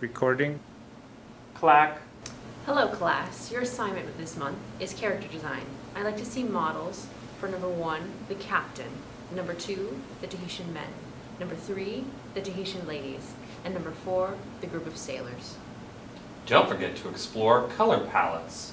Recording. Clack. Hello class, your assignment for this month is character design. I'd like to see models for number one, the captain, number two, the Tahitian men, number three, the Tahitian ladies, and number four, the group of sailors. Don't forget to explore color palettes.